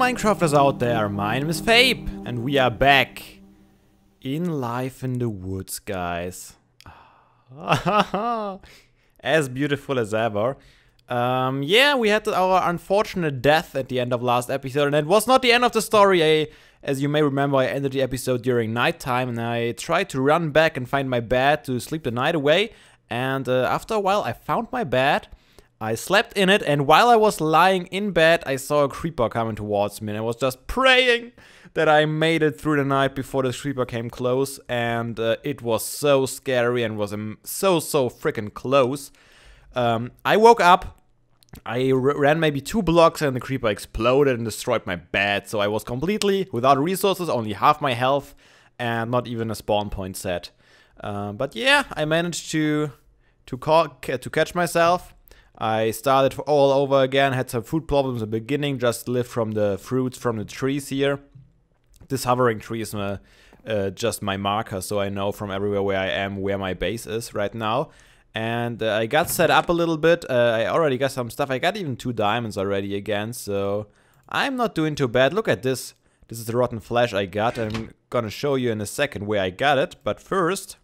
Minecrafters out there, my name is Fabe, and we are back in Life in the Woods, guys. as beautiful as ever. Um, yeah, we had our unfortunate death at the end of last episode, and it was not the end of the story. I, as you may remember, I ended the episode during nighttime, and I tried to run back and find my bed to sleep the night away. And uh, after a while, I found my bed. I slept in it, and while I was lying in bed, I saw a creeper coming towards me, and I was just praying that I made it through the night before the creeper came close, and uh, it was so scary and was um, so, so freaking close. Um, I woke up, I ran maybe two blocks, and the creeper exploded and destroyed my bed, so I was completely without resources, only half my health, and not even a spawn point set. Um, but yeah, I managed to to, call, to catch myself I started all over again, had some food problems in the beginning, just lived from the fruits from the trees here. This hovering tree is my, uh, just my marker, so I know from everywhere where I am where my base is right now. And uh, I got set up a little bit. Uh, I already got some stuff. I got even two diamonds already again, so I'm not doing too bad. Look at this. This is the rotten flesh I got. I'm gonna show you in a second where I got it. But first,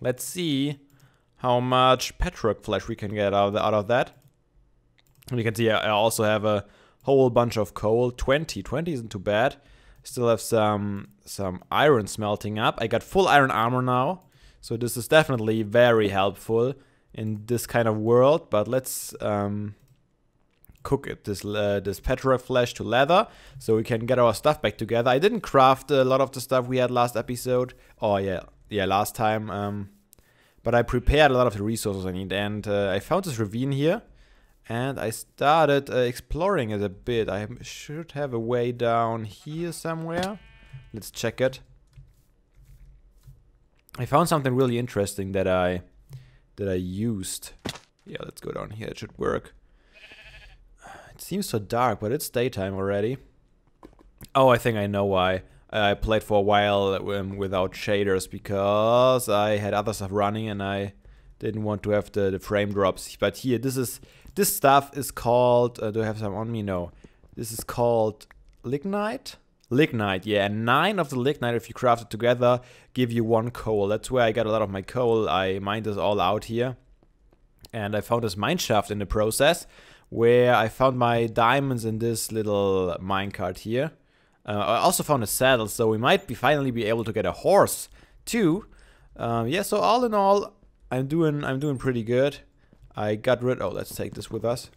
let's see how much Petrock flesh we can get out of, the, out of that. And you can see I also have a whole bunch of coal. 20. 20 isn't too bad. Still have some some iron smelting up. I got full iron armor now. So this is definitely very helpful in this kind of world. But let's um, cook it, this uh, this Petrock flesh to leather so we can get our stuff back together. I didn't craft a lot of the stuff we had last episode. Oh yeah, yeah, last time. Um, but I prepared a lot of the resources I need, and uh, I found this ravine here, and I started uh, exploring it a bit. I should have a way down here somewhere. Let's check it. I found something really interesting that I that I used. Yeah, let's go down here. It should work. It seems so dark, but it's daytime already. Oh, I think I know why. I played for a while um, without shaders because I had other stuff running and I didn't want to have the, the frame drops. But here, this is this stuff is called. Uh, do I have some on me? No. This is called lignite. Lignite, yeah. And nine of the lignite, if you craft it together, give you one coal. That's where I got a lot of my coal. I mined this all out here, and I found this mine shaft in the process, where I found my diamonds in this little minecart here. Uh, I also found a saddle, so we might be finally be able to get a horse too. Um, yeah, so all in all, I'm doing I'm doing pretty good. I got rid. Oh, let's take this with us.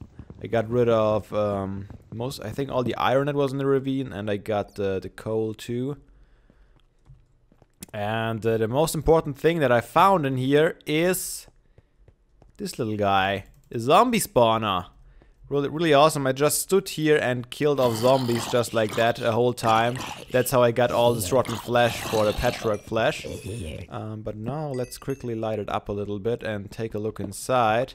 I got rid of um, most. I think all the iron that was in the ravine, and I got uh, the coal too. And uh, the most important thing that I found in here is this little guy, a zombie spawner. Really, really awesome. I just stood here and killed off zombies just like that a whole time. That's how I got all this rotten flesh for the Petrock flesh. Um, but now let's quickly light it up a little bit and take a look inside.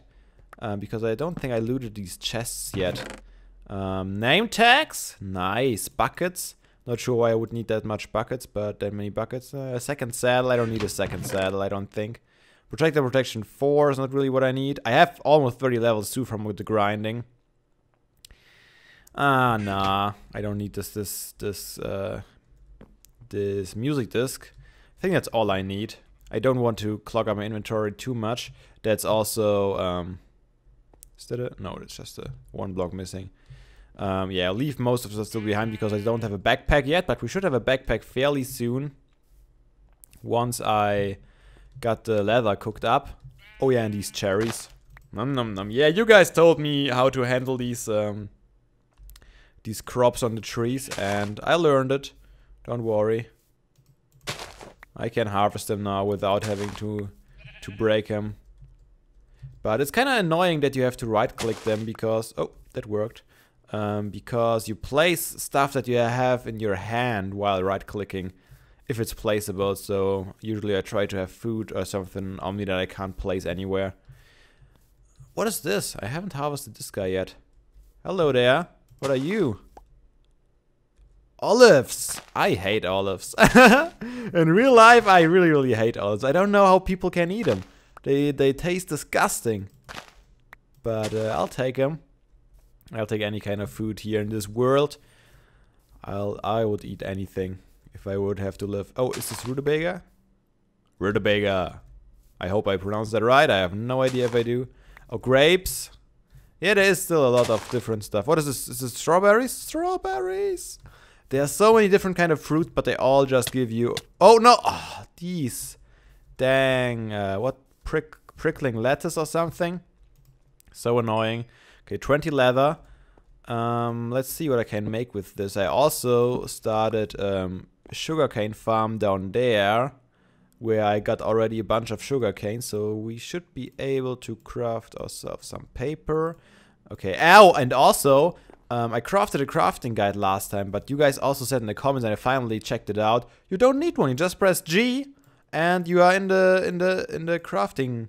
Uh, because I don't think I looted these chests yet. Um, name tags? Nice. Buckets? Not sure why I would need that much buckets, but that many buckets. Uh, a second saddle? I don't need a second saddle, I don't think. Protector protection 4 is not really what I need. I have almost 30 levels too from with the grinding. Ah, nah. I don't need this, this, this, uh, this music disc. I think that's all I need. I don't want to clog up my inventory too much. That's also, um, is that it? No, it's just a one block missing. Um, yeah, I'll leave most of the still behind because I don't have a backpack yet, but we should have a backpack fairly soon. Once I got the leather cooked up. Oh yeah, and these cherries. Num num num. Yeah, you guys told me how to handle these, um, these crops on the trees and I learned it. Don't worry. I can harvest them now without having to to break them. But it's kind of annoying that you have to right click them because oh that worked. Um, because you place stuff that you have in your hand while right clicking if it's placeable. So usually I try to have food or something on me that I can't place anywhere. What is this? I haven't harvested this guy yet. Hello there. What are you? Olives! I hate olives. In real life, I really, really hate olives. I don't know how people can eat them. They, they taste disgusting. But uh, I'll take them. I'll take any kind of food here in this world. I'll I would eat anything if I would have to live. Oh, is this rutabaga? Rutabaga. I hope I pronounced that right. I have no idea if I do. Oh, grapes. Yeah, there is still a lot of different stuff. What is this? Is this strawberries? Strawberries. There are so many different kind of fruit, but they all just give you... Oh, no! Oh, these. Dang. Uh, what? Prick, prickling lettuce or something? So annoying. Okay, 20 leather. Um, let's see what I can make with this. I also started um, sugarcane farm down there where I got already a bunch of sugarcane. So we should be able to craft ourselves some paper. Okay, ow! And also, um, I crafted a crafting guide last time, but you guys also said in the comments, and I finally checked it out. You don't need one. You just press G, and you are in the in the in the crafting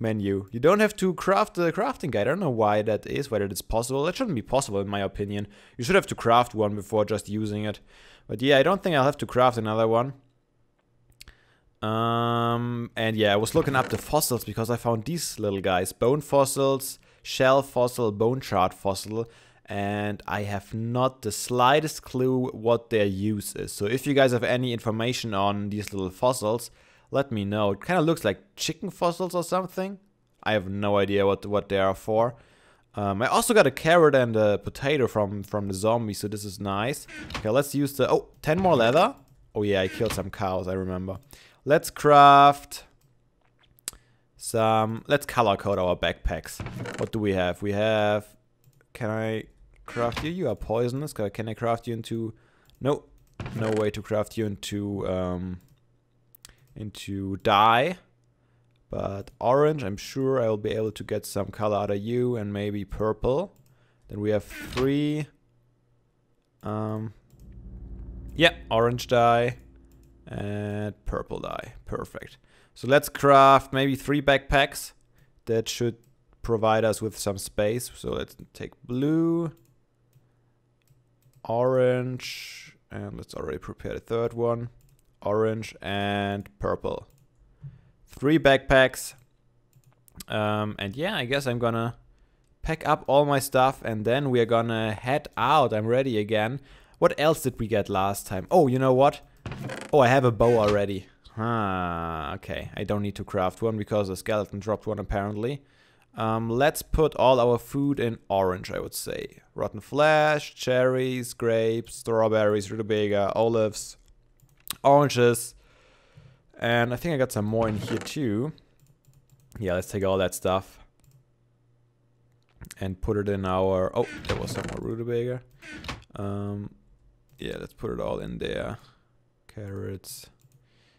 menu. You don't have to craft the crafting guide. I don't know why that is, whether it's possible. That shouldn't be possible in my opinion. You should have to craft one before just using it. But yeah, I don't think I'll have to craft another one. Um, and yeah, I was looking up the fossils because I found these little guys. Bone fossils, shell fossil, bone shard fossil and I have not the slightest clue what their use is. So if you guys have any information on these little fossils, let me know. It kind of looks like chicken fossils or something. I have no idea what what they are for. Um, I also got a carrot and a potato from, from the zombie, so this is nice. Okay, let's use the... Oh, 10 more leather. Oh yeah, I killed some cows, I remember. Let's craft some... Let's color code our backpacks. What do we have? We have... Can I craft you. You are poisonous. Can I craft you into... No. No way to craft you into... Um, into dye. But orange, I'm sure I'll be able to get some color out of you. And maybe purple. Then we have three... Um, yeah, orange dye. And purple dye. Perfect. So let's craft maybe three backpacks. That should provide us with some space. So let's take blue orange, and let's already prepare the third one. Orange and purple. Three backpacks. Um, and yeah, I guess I'm gonna pack up all my stuff and then we're gonna head out. I'm ready again. What else did we get last time? Oh, you know what? Oh, I have a bow already. Ah, okay. I don't need to craft one because the skeleton dropped one apparently. Um, let's put all our food in orange, I would say. Rotten flesh, cherries, grapes, strawberries, rutabaga, olives, oranges. And I think I got some more in here too. Yeah, let's take all that stuff. And put it in our... Oh, there was some more rutabaga. Um, yeah, let's put it all in there. Carrots.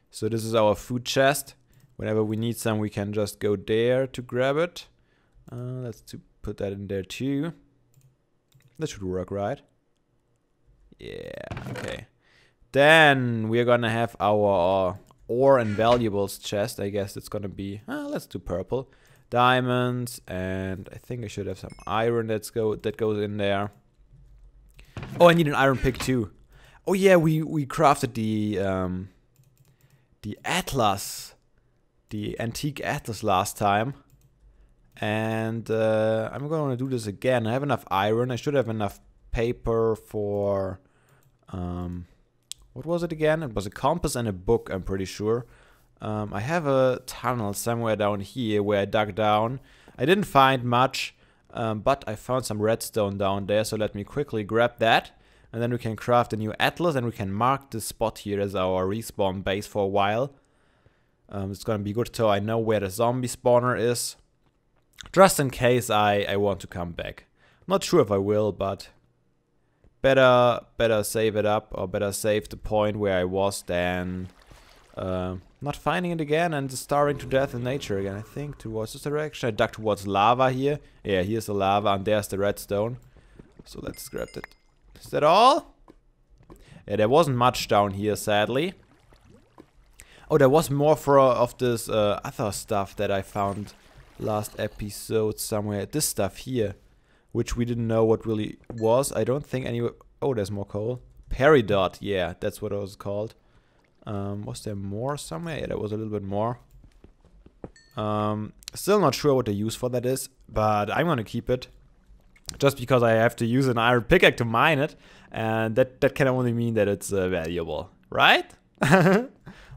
So this is our food chest. Whenever we need some, we can just go there to grab it. Uh, let's to put that in there too. That should work, right? Yeah, okay. Then we're gonna have our ore and valuables chest. I guess it's gonna be, uh, let's do purple. Diamonds, and I think I should have some iron that's go that goes in there. Oh, I need an iron pick too. Oh yeah, we, we crafted the, um, the Atlas, the antique Atlas last time. And uh, I'm going to do this again. I have enough iron. I should have enough paper for... Um, what was it again? It was a compass and a book, I'm pretty sure. Um, I have a tunnel somewhere down here where I dug down. I didn't find much, um, but I found some redstone down there, so let me quickly grab that. And then we can craft a new atlas and we can mark this spot here as our respawn base for a while. Um, it's gonna be good so I know where the zombie spawner is. Just in case I, I want to come back. Not sure if I will, but better better save it up or better save the point where I was than uh, not finding it again and starving to death in nature again. I think towards this direction. I dug towards lava here. Yeah, here's the lava and there's the redstone. So let's grab that. Is that all? Yeah, there wasn't much down here, sadly. Oh, there was more for uh, of this uh, other stuff that I found last episode somewhere. This stuff here, which we didn't know what really was. I don't think any... Oh, there's more coal. Peridot, yeah, that's what it was called. Um, was there more somewhere? Yeah, there was a little bit more. Um, still not sure what the use for that is, but I'm gonna keep it. Just because I have to use an iron pickaxe to mine it, and that that can only mean that it's uh, valuable, right?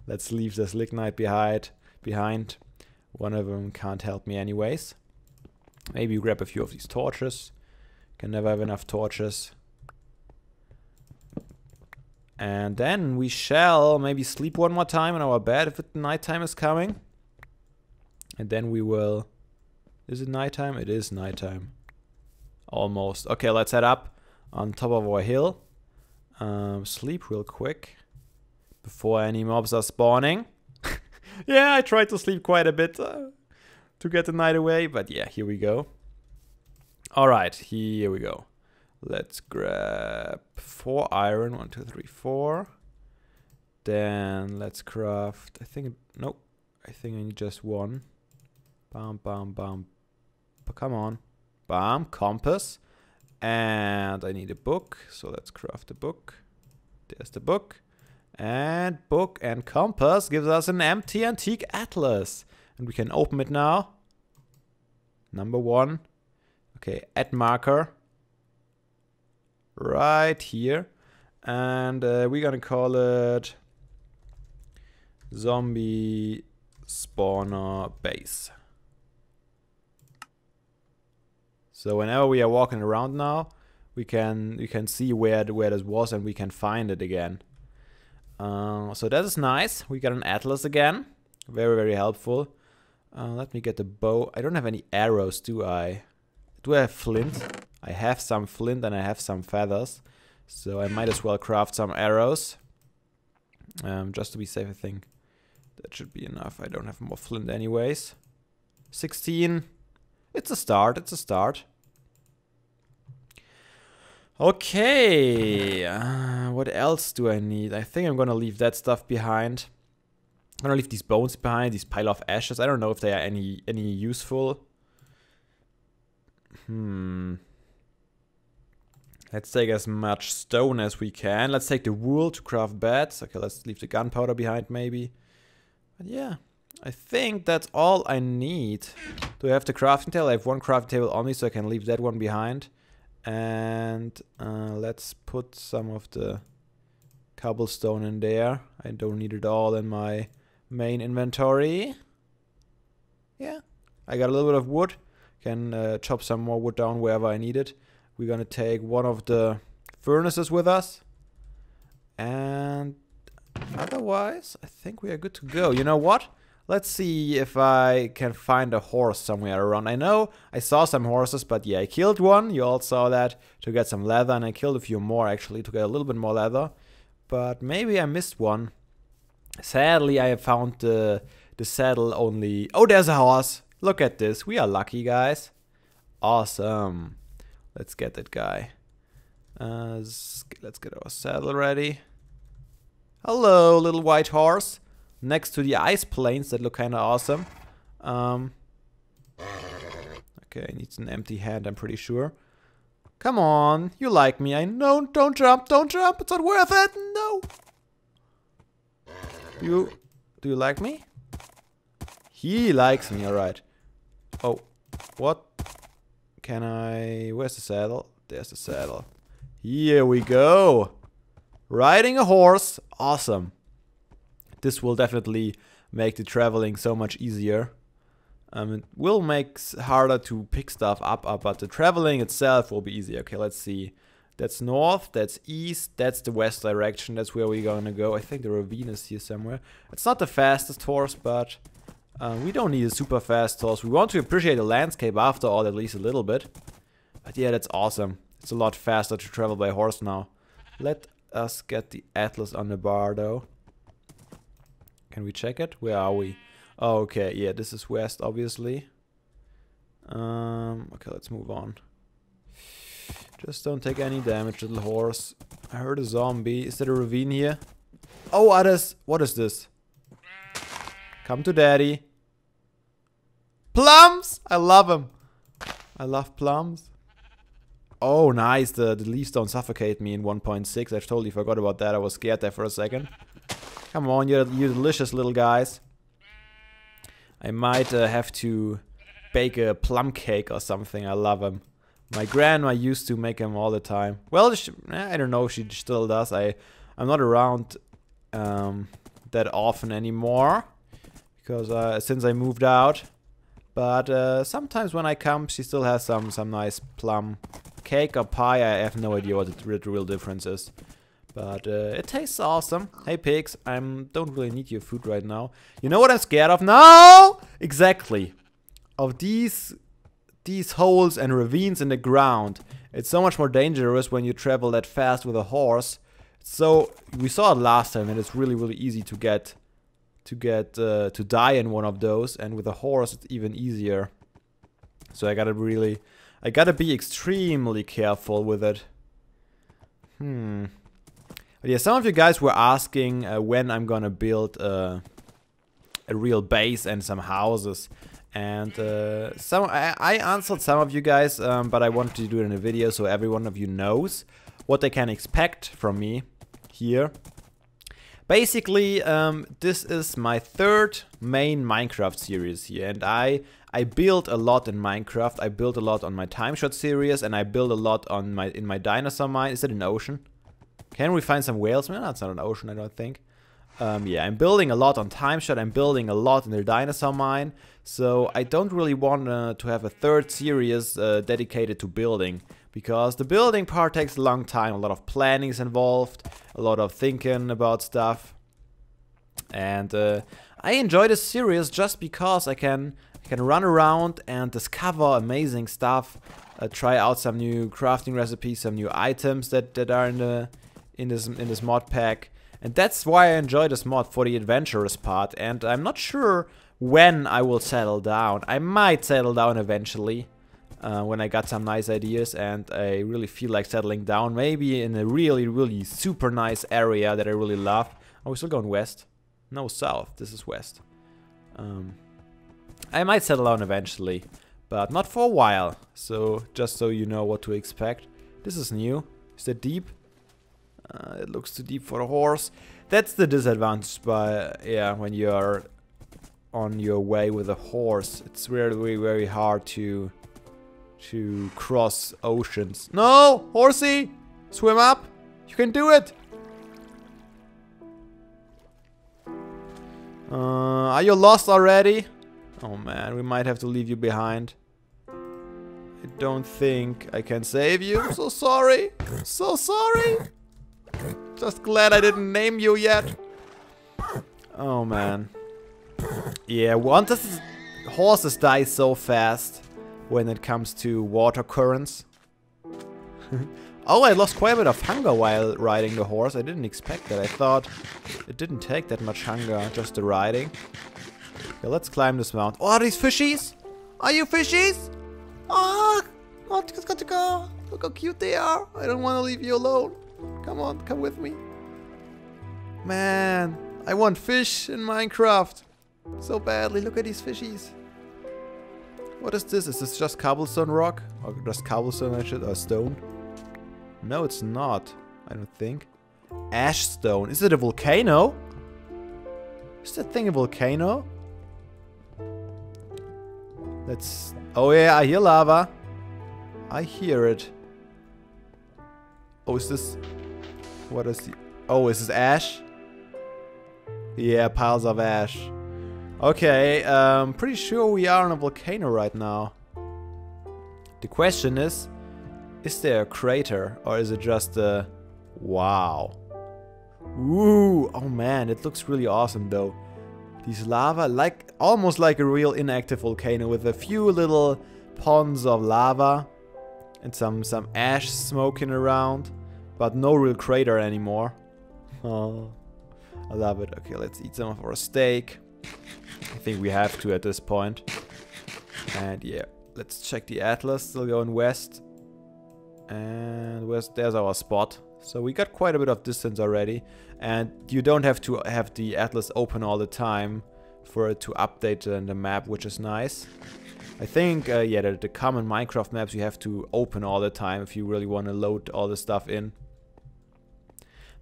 Let's leave this lignite behind. Behind, one of them can't help me anyways. Maybe grab a few of these torches. Can never have enough torches. And then we shall maybe sleep one more time in our bed if it nighttime is coming. And then we will... Is it nighttime? It is nighttime. Almost. Okay, let's head up on top of our hill. Um, sleep real quick. Before any mobs are spawning. yeah, I tried to sleep quite a bit uh, to get the night away. But yeah, here we go. Alright, here we go. Let's grab four iron. One, two, three, four. Then let's craft. I think. Nope. I think I need just one. Bam, bam, bam. But come on. Bam. Compass. And I need a book. So let's craft a book. There's the book. And book and compass gives us an empty antique atlas. And we can open it now. Number one. Okay, add marker right here. And uh, we're gonna call it zombie spawner base. So whenever we are walking around now, we can we can see where where this was and we can find it again. Uh, so that is nice. We got an atlas again. Very very helpful. Uh, let me get the bow. I don't have any arrows, do I? Do I have flint? I have some flint and I have some feathers. So I might as well craft some arrows. Um, just to be safe, I think that should be enough. I don't have more flint anyways. 16. It's a start. It's a start. Okay. Uh, what else do I need? I think I'm gonna leave that stuff behind. I'm gonna leave these bones behind, these pile of ashes. I don't know if they are any any useful. Hmm. Let's take as much stone as we can. Let's take the wool to craft beds. Okay, let's leave the gunpowder behind maybe. But yeah, I think that's all I need. Do I have the crafting table? I have one crafting table only, so I can leave that one behind. And uh, let's put some of the cobblestone in there. I don't need it all in my main inventory. Yeah, I got a little bit of wood. Can uh, chop some more wood down wherever I need it. We're gonna take one of the furnaces with us. And otherwise, I think we are good to go. You know what? Let's see if I can find a horse somewhere around. I know I saw some horses, but yeah, I killed one. You all saw that to get some leather, and I killed a few more actually to get a little bit more leather. But maybe I missed one. Sadly, I found the the saddle only. Oh, there's a horse. Look at this. We are lucky, guys. Awesome. Let's get that guy. Uh, let's get our saddle ready. Hello, little white horse. Next to the ice plains that look kind of awesome. Um, okay, I need an empty hand, I'm pretty sure. Come on, you like me. I know. Don't jump, don't jump. It's not worth it. No. You, do you like me? He likes me, alright. Oh, what? Can I... Where's the saddle? There's the saddle. Here we go. Riding a horse. Awesome. This will definitely make the traveling so much easier. Um, it will make harder to pick stuff up, up, but the traveling itself will be easy. Okay, let's see. That's north, that's east, that's the west direction. That's where we're gonna go. I think the ravine is here somewhere. It's not the fastest horse, but uh, we don't need a super fast horse. We want to appreciate the landscape after all, at least a little bit. But yeah, that's awesome. It's a lot faster to travel by horse now. Let us get the atlas on the bar, though. Can we check it? Where are we? Oh, okay, yeah, this is west, obviously. Um, okay, let's move on. Just don't take any damage, little horse. I heard a zombie. Is there a ravine here? Oh, others. What is this? Come to daddy. Plums! I love them. I love plums. Oh, nice. The, the leaves don't suffocate me in 1.6. I totally forgot about that. I was scared there for a second. Come on, you you delicious little guys. I might uh, have to bake a plum cake or something. I love them. My grandma used to make them all the time. Well, she, I don't know. She still does. I I'm not around um, that often anymore because uh, since I moved out. But uh, sometimes when I come, she still has some some nice plum cake or pie. I have no idea what the real difference is. But uh, it tastes awesome. Hey pigs, I don't really need your food right now. You know what I'm scared of? now? Exactly. Of these these holes and ravines in the ground. It's so much more dangerous when you travel that fast with a horse. So we saw it last time and it's really really easy to get to get uh, to die in one of those and with a horse it's even easier. So I gotta really I gotta be extremely careful with it. Hmm. But yeah, some of you guys were asking uh, when I'm gonna build a real base and some houses. And uh, some I, I, answered some of you guys, um, but I wanted to do it in a video so every one of you knows what they can expect from me here. Basically, um, this is my third main Minecraft series here, and I I build a lot in Minecraft. I build a lot on my Time Shot series, and I build a lot on my in my dinosaur mine. Is it an ocean? Can we find some whales? No, that's not an ocean, I don't think. Um, yeah, I'm building a lot on Timeshot. I'm building a lot in the dinosaur mine. So I don't really want uh, to have a third series uh, dedicated to building. Because the building part takes a long time. A lot of planning is involved. A lot of thinking about stuff. And uh, I enjoy this series just because I can, I can run around and discover amazing stuff. Uh, try out some new crafting recipes, some new items that, that are in the in this in this mod pack. And that's why I enjoy this mod for the adventurous part. And I'm not sure when I will settle down. I might settle down eventually. Uh, when I got some nice ideas and I really feel like settling down. Maybe in a really, really super nice area that I really love. Are we still going west? No, south. This is west. Um, I might settle down eventually, but not for a while. So, just so you know what to expect. This is new. Is that deep? Uh, it looks too deep for a horse. That's the disadvantage by, yeah, when you're on your way with a horse. It's very, very hard to to cross oceans. No, horsey, swim up. You can do it. Uh, are you lost already? Oh man, we might have to leave you behind. I don't think I can save you. I'm so sorry. So sorry. Just glad I didn't name you yet. Oh man. Yeah, once horses die so fast when it comes to water currents. oh, I lost quite a bit of hunger while riding the horse. I didn't expect that. I thought it didn't take that much hunger, just the riding. Okay, let's climb this mountain. Oh, are these fishies? Are you fishies? Oh, oh, just got to go. Look how cute they are. I don't want to leave you alone. Come on, come with me. Man, I want fish in Minecraft. So badly. Look at these fishies. What is this? Is this just cobblestone rock? Or just cobblestone or stone? No, it's not. I don't think. Ash stone. Is it a volcano? Is that thing a volcano? Let's... Oh yeah, I hear lava. I hear it. Oh, is this... What is the... Oh, is this ash? Yeah, piles of ash. Okay, um, pretty sure we are on a volcano right now. The question is, is there a crater or is it just a... Wow. Ooh, oh man, it looks really awesome though. These lava, like almost like a real inactive volcano with a few little ponds of lava and some, some ash smoking around, but no real crater anymore. Oh, I love it. Okay, let's eat some of our steak. I think we have to at this point. And yeah, let's check the atlas. Still going west. And west, there's our spot. So we got quite a bit of distance already. And you don't have to have the atlas open all the time for it to update the map, which is nice. I think, uh, yeah, the, the, common Minecraft maps you have to open all the time if you really want to load all the stuff in.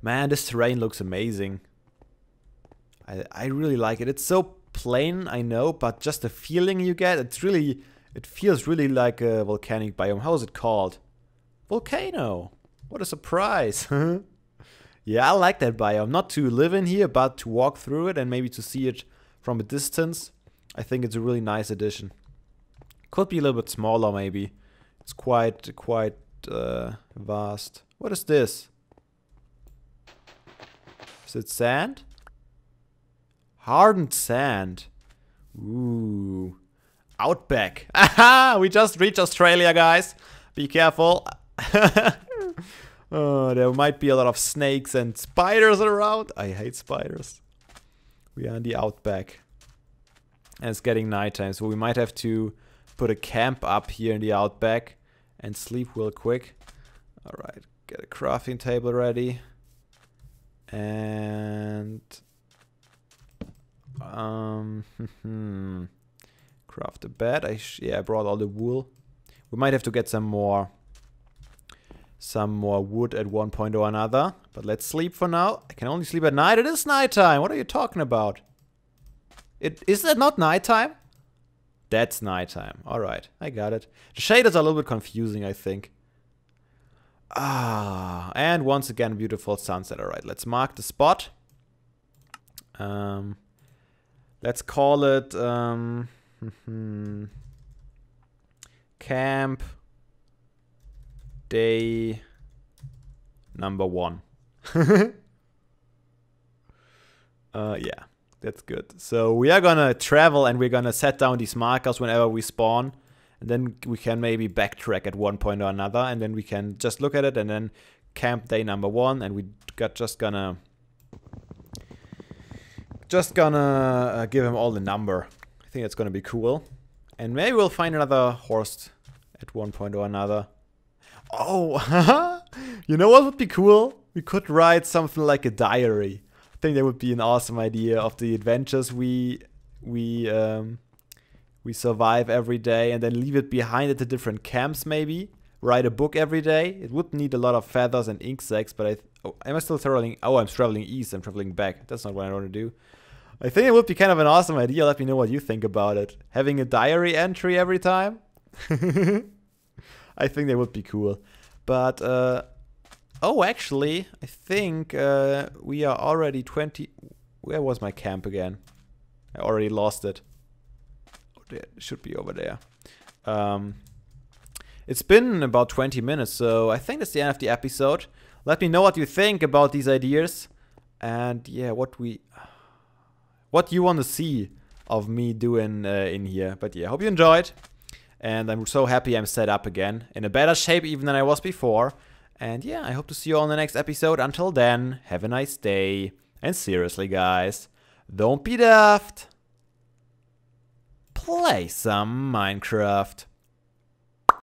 Man, this terrain looks amazing. I, I really like it. It's so plain, I know, but just the feeling you get, it's really, It feels really like a volcanic biome. How is it called? Volcano. What a surprise. yeah, I like that biome. Not to live in here, but to walk through it and maybe to see it from a distance. I think it's a really nice addition. Could be a little bit smaller maybe. It's quite, quite uh, vast. What is this? Is it sand? Hardened sand. Ooh. Outback. Aha! We just reached Australia, guys. Be careful. oh, there might be a lot of snakes and spiders around. I hate spiders. We are in the outback. And it's getting nighttime, so we might have to put a camp up here in the outback and sleep real quick. Alright, get a crafting table ready. And... Um, craft a bed. I yeah, I brought all the wool. We might have to get some more some more wood at one point or another. But let's sleep for now. I can only sleep at night. It is nighttime. What are you talking about? It is that not nighttime? That's nighttime. Alright, I got it. The shaders are a little bit confusing, I think. Ah, and once again, beautiful sunset. Alright, let's mark the spot. Um, let's call it um, camp day number one. uh, yeah, that's good. So we are gonna travel and we're gonna set down these markers whenever we spawn. And then we can maybe backtrack at one point or another. And then we can just look at it and then camp day number one. And we got just gonna... Just gonna uh, give him all the number. I think that's gonna be cool. And maybe we'll find another horse at one point or another. Oh, you know what would be cool? We could write something like a diary. I think that would be an awesome idea of the adventures we we um, we survive every day and then leave it behind at the different camps maybe. Write a book every day. It would need a lot of feathers and ink sacs, but I oh, am I still traveling? Oh, I'm traveling east. I'm traveling back. That's not what I want to do. I think it would be kind of an awesome idea. Let me know what you think about it. Having a diary entry every time. I think that would be cool. But, uh, oh, actually, I think uh, we are already 20... Where was my camp again? I already lost it. Oh, it should be over there. Um, it's been about 20 minutes, so I think that's the end of the episode. Let me know what you think about these ideas. And yeah, what we... What you want to see of me doing uh, in here. But yeah, hope you enjoyed. And I'm so happy I'm set up again in a better shape even than I was before. And yeah, I hope to see you all in the next episode. Until then, have a nice day. And seriously, guys, don't be daft. Play some Minecraft.